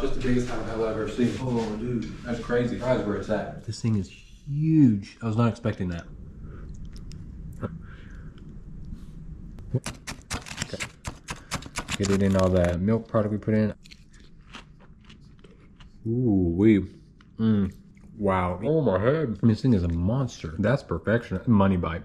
Just the biggest avocado I've ever seen. Oh, dude. That's crazy. That's where it's at. This thing is huge. I was not expecting that. Okay. Get it in all the milk product we put in. Ooh, we. Mm. Wow. Oh my head. I this thing is a monster. That's perfection. Money bite.